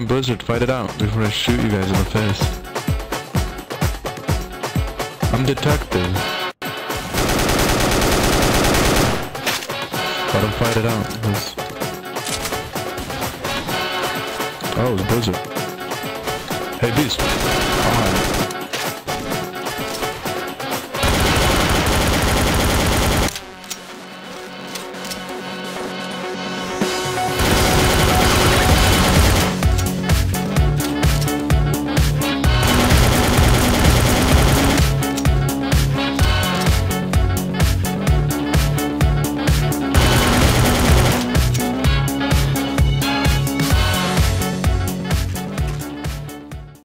and Blizzard. Fight it out before I shoot you guys in the face. I'm detective. Let him fight it out. It's... Oh, it's Blizzard. Hey, Beast. Alright.